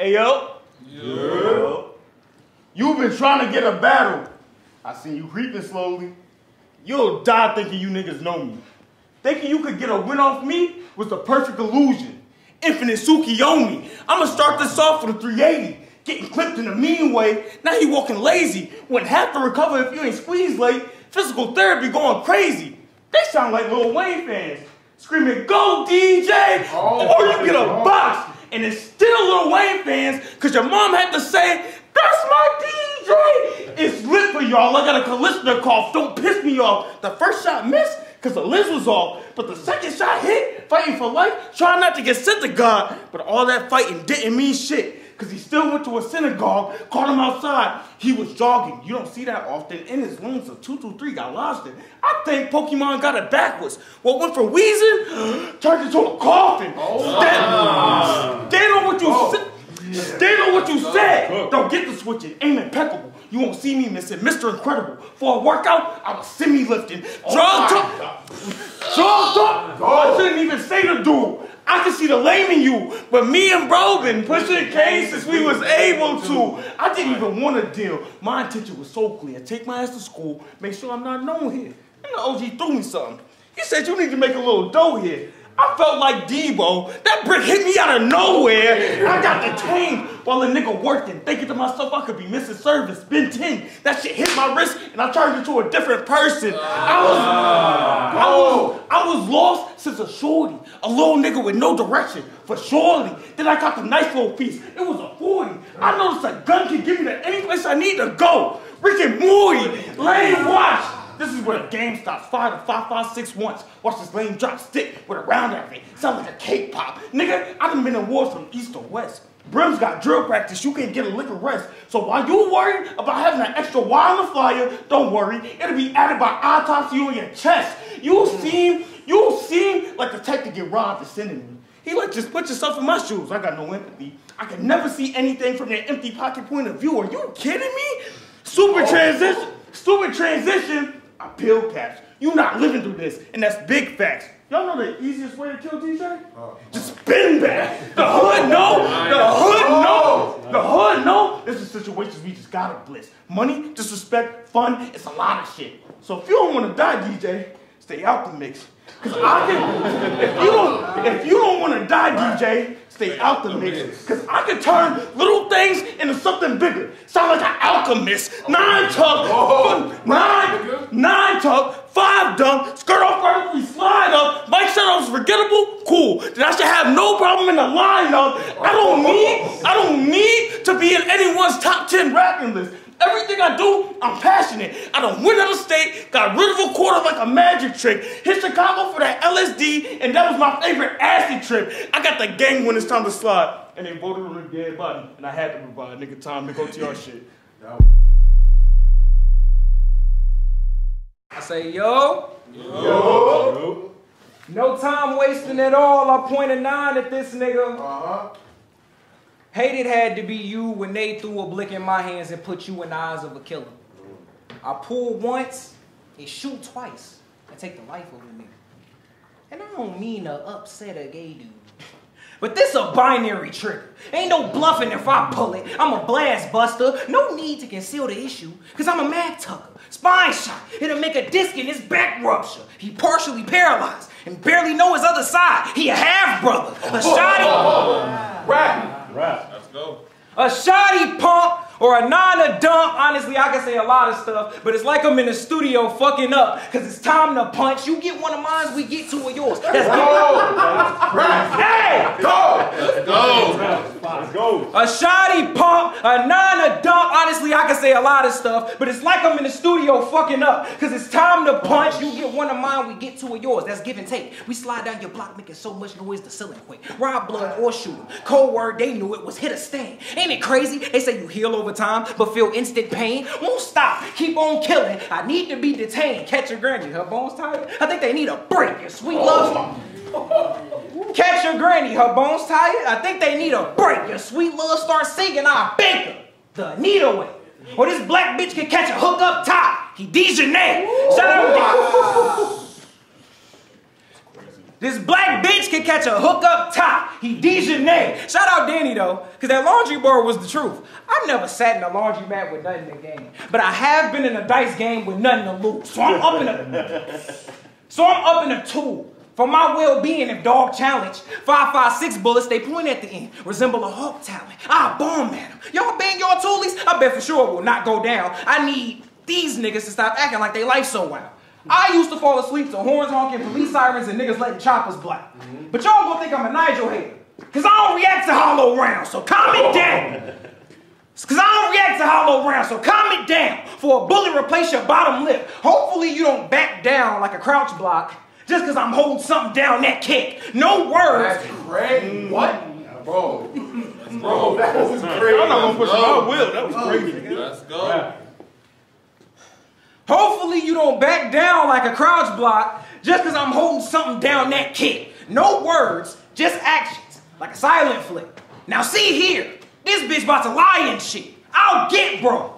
Hey yo. Yeah. You've been trying to get a battle. I seen you creeping slowly. You'll die thinking you niggas know me. Thinking you could get a win off me was the perfect illusion. Infinite Tsukiyomi. I'ma start this off with a 380. Getting clipped in a mean way. Now he walking lazy. Wouldn't have to recover if you ain't squeezed late. Physical therapy going crazy. They sound like Lil Wayne fans. Screaming, go DJ! Oh, or you get a box and it's still Lil Wayne fans because your mom had to say, that's my DJ! It's lit for y'all. I got a Kalashnikov cough. Don't piss me off. The first shot missed because the lens was off, but the second shot hit, fighting for life, trying not to get sent to God. But all that fighting didn't mean shit because he still went to a synagogue, caught him outside. He was jogging. You don't see that often. In his lungs, a 223 got lost in. I think Pokemon got it backwards. What went for Weezing turned into a Koffing. Oh. Stand, stand on what you Oh. said. Stand on what you said. Don't get the switching. Aim impeccable. You won't see me missing Mr. Incredible. For a workout, I was semi lifting. Drugged up. Drugged up. I shouldn't even say the dude. I can see the lame in you, but me and bro been pushing since we was able to. I didn't even want to deal. My intention was so clear. Take my ass to school, make sure I'm not known here. And the OG threw me something. He said you need to make a little dough here. I felt like Debo. That brick hit me out of nowhere. I got detained while a nigga working, thinking to myself I could be missing service. Been 10. That shit hit my wrist and I turned into a different person. I was, I was, I was lost since a shorty. A little nigga with no direction. For surely. Then I got the nice little piece. It was a 40. I noticed a gun can get me to any place I need to go. Rick and Morty. Lane watch. This is where the game stops. Fire to 556 once. Watch this lane drop stick with a round at me. Sound like a cake pop. Nigga, I done been in wars from east to west. Brim's got drill practice. You can't get a lick of rest. So while you worried about having an extra wire on the flyer, don't worry. It'll be added by autopsy on your chest. You seem, you seem like the type to get robbed for sending me. He like, just put yourself in my shoes. I got no empathy. I can never see anything from their empty pocket point of view. Are you kidding me? Super oh. transition. Stupid transition. I pill caps. You not living through this, and that's big facts. Y'all know the easiest way to kill DJ? Oh, just spin back. The hood no. The hood no. The hood no. This is situations we just gotta blitz. Money, disrespect, fun. It's a lot of shit. So if you don't want to die, DJ, stay out the mix. Cause I can. If you don't, if you don't want to die, DJ, stay out the mix. Cause I can turn little things into something bigger. Sound like an alchemist. Nine oh. tuck, oh. nine, nine tuck, five dunk, skirt off vertically, slide up. Mike Shutup's forgettable. Cool. Then I should have no problem in the lineup. I don't oh. need, I don't need to be in anyone's top ten rapping list. Everything I do, I'm passionate. I don't win out of state, got rid of a quarter like a magic trick. Hit Chicago for that LSD, and that was my favorite acid trip. I got the gang when it's time to slide, and they voted on a dead body, and I had to provide nigga time to go to your shit. I say, yo. Yo. No time wasting at all. I point a nine at this nigga. Uh-huh. Hated had to be you when they threw a blick in my hands and put you in the eyes of a killer. I pull once and shoot twice and take the life of a nigga. And I don't mean to upset a gay dude. But this a binary trigger. Ain't no bluffing if I pull it. I'm a blast buster. No need to conceal the issue, cause I'm a mag tucker. Spine shot. It'll make a disc in his back rupture. He partially paralyzed and barely know his other side. He a half brother. A shoddy. Rap. Let's go. A shoddy pump or a nana dump. Honestly, I can say a lot of stuff, but it's like I'm in the studio fucking up because it's time to punch. You get one of mine, we get two of yours. That's Go. Hey! Go. Let's go. Let's go. A shoddy pump, a nana dump. Honestly, I can say a lot of stuff, but it's like I'm in the studio fucking up. Cause it's time to punch. You get one of mine, we get two of yours. That's give and take. We slide down your block making so much noise the ceiling quake. Rob blood or shoot 'em. Cold word, they knew it was hit a stain. Ain't it crazy? They say you heal over time, but feel instant pain. Won't stop, keep on killing. I need to be detained. Catch your granny, her bones tired. I think they need a break. Your sweet love. Catch your granny, her bones tired. I think they need a break. Your sweet love starts singing, I bake her the Anita way. Or this black bitch can catch a hook up top. He Dijonay. Shout out to This black bitch can catch a hook up top. He Dijonay. Shout out Danny though, because that laundry board was the truth. I've never sat in a laundry mat with nothing to gain, but I have been in a dice game with nothing to lose. So I'm up in a, so I'm up in a tool. For my well-being if dog challenge, 556 bullets they point at the end resemble a hawk talon. I ah, bomb at them. Y'all bang your toolies? I bet for sure it will not go down. I need these niggas to stop acting like they life so wild. I used to fall asleep to horns honking, police sirens, and niggas letting choppers black. Mm-hmm. But y'all gonna think I'm a Nigel hater. Cause I don't react to hollow rounds, so calm it oh. down. Cause I don't react to hollow rounds, so calm it down. For a bullet replace your bottom lip. Hopefully you don't back down like a crouch block just cause I'm holding something down that kick. No words. That's crazy. What? Bro. Bro, that was crazy. I'm not gonna push my will. That was crazy. Let's go. Hopefully you don't back down like a crouch block just cause I'm holding something down that kick. No words, just actions, like a silent flick. Now see here, this bitch about to lie and shit. I'll get bro.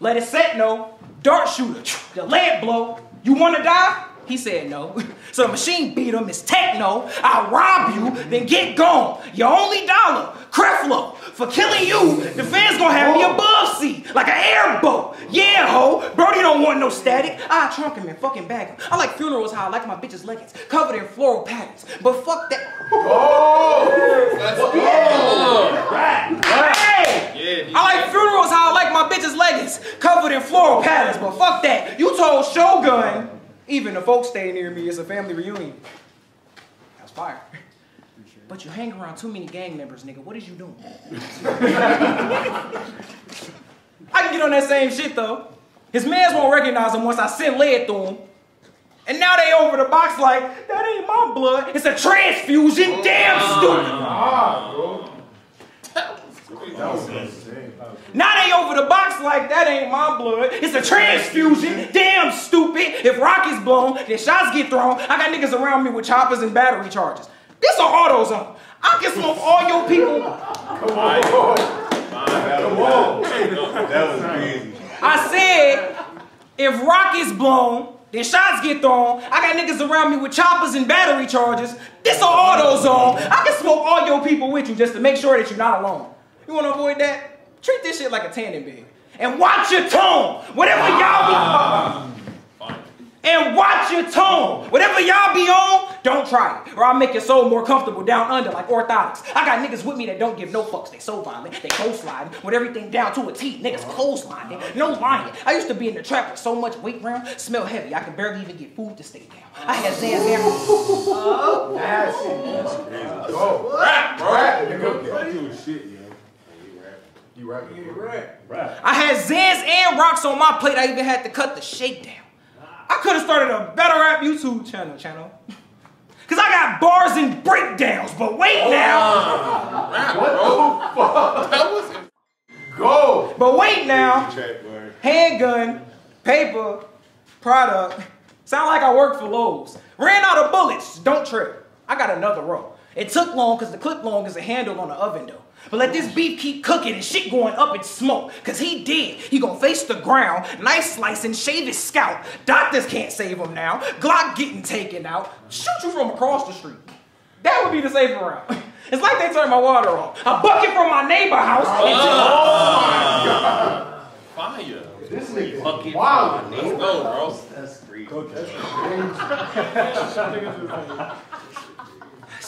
Let it set no, dart shooter, the lead blow. You wanna die? He said no. So the machine beat him, it's techno. I'll rob you, then get gone. Your only dollar, Creflo. For killing you, the fans gonna have me above sea, like an airboat. Yeah, ho. Brody don't want no static. I trunk him and fucking bag him. I like funerals how I like my bitches' leggings, covered in floral patterns. But fuck that. Oh! Let's go. Hey! Yeah, I like funerals how I like my bitches' leggings, covered in floral patterns. But fuck that. You told Shogun, even the folks staying near me, it's a family reunion. That's fire. But you hang around too many gang members, nigga. What is you doing? I can get on that same shit though. His mans won't recognize him once I send lead through him. And now they over the box like, that ain't my blood. It's a transfusion. Damn stupid. Ah, bro. Now they over the box like that ain't my blood. It's a transfusion. Damn stupid. If rock is blown, then shots get thrown. I got niggas around me with choppers and battery charges. This a auto zone. I can smoke all your people. Come on. Come on. That was crazy. I said, if rock is blown, then shots get thrown. I got niggas around me with choppers and battery charges. This a auto zone. I can smoke all your people with you just to make sure that you're not alone. You wanna avoid that? Treat this shit like a tanning bed. And watch your tone. Whatever y'all be on. and watch your tone. Whatever y'all be on, don't try it. Or I'll make your soul more comfortable down under like orthotics. I got niggas with me that don't give no fucks. They so violent, they co-sliding with everything down to a T. Niggas uh-huh. clotheslining, no lying. I used to be in the trap with so much weight round, smell heavy. I could barely even get food to stay down. I had Zans and Nasty. Go. Rap, bro. Rap, nigga. shit, yo. You rap. You rap. I had Zans and rocks on my plate. I even had to cut the shakedown. I could have started a better rap YouTube channel, channel. Cause I got bars and breakdowns, but wait oh. now. What the fuck? That was Go. But wait now. Handgun, paper, product. Sound like I work for Lowe's. Ran out of bullets. Don't trip. I got another row. It took long because the clip long is a handle on the oven though. But let this beef keep cooking and shit going up in smoke. Cause he did. He gonna face the ground, knife slice and shave his scalp. Doctors can't save him now. Glock getting taken out. Shoot you from across the street. That would be the safer route. It's like they turned my water off. A bucket from my neighbor house. Oh! oh fire. This nigga. Fucking Wow. Let's go, bro. That's free.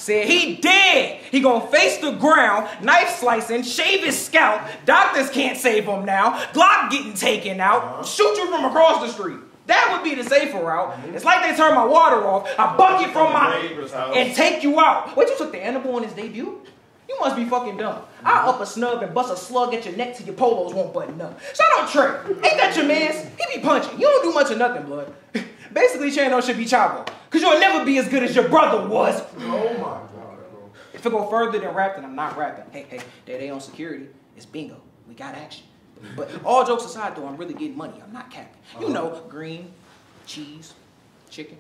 Said he dead. He gonna face the ground, knife slicing, shave his scalp. Doctors can't save him now. Glock getting taken out. Shoot you from across the street. That would be the safer route. It's like they turn my water off. I bucket from my and take you out. Wait, you took the animal on his debut? You must be fucking dumb. I up a snub and bust a slug at your neck till your polos won't button up. Shout out Trey. Ain't that your man's? He be punching. You don't do much of nothing, blood. Basically, Chano should be Chavo. Cause you'll never be as good as your brother was. Oh my god, bro. If it go further than rap, then I'm not rapping. Hey, hey, they they on security. It's bingo. We got action. But all jokes aside, though, I'm really getting money. I'm not capping. You uh-huh. know, green, cheese, chicken.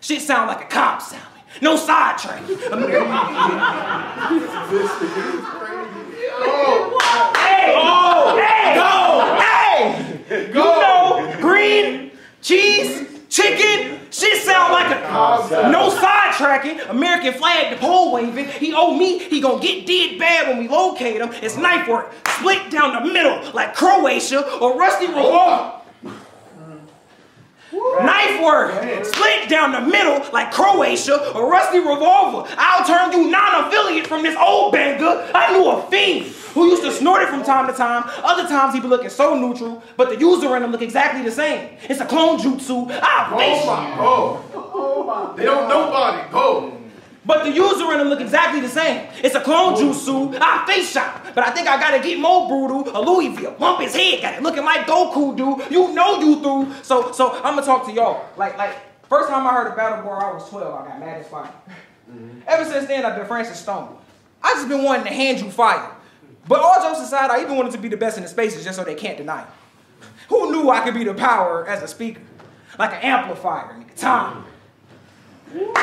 Shit sound like a cop salad. No side track. I mean, hey, hey, hey, You know, green, cheese, chicken. Shit sound like a no side tracking, American flag, the pole waving. He owe me, he gonna get dead bad when we locate him. It's knife work, split down the middle like Croatia or Rusty Revolver. Knife work, split down the middle like Croatia or Rusty Revolver. I'll turn you non-affiliate from this old banger. I knew a fiend who used to snort it from time to time. Other times he be looking so neutral, but the user in him look exactly the same. It's a clone jutsu. I face Oh my, go. They don't nobody, go. But the user in them look exactly the same. It's a clone jutsu. I face shot. But I think I gotta get more brutal. A Louisville. Bump his head. Got it looking like Goku dude. You know you through. So so I'm gonna talk to y'all. Like like first time I heard of Battle Bar, I was 12. I got mad as fuck. Mm-hmm. Ever since then, I've been Francis Stone. I just been wanting to hand you fire. But all jokes aside, I even wanted to be the best in the spaces just so they can't deny it. Who knew I could be the power as a speaker? Like an amplifier, nigga. Time. Woo!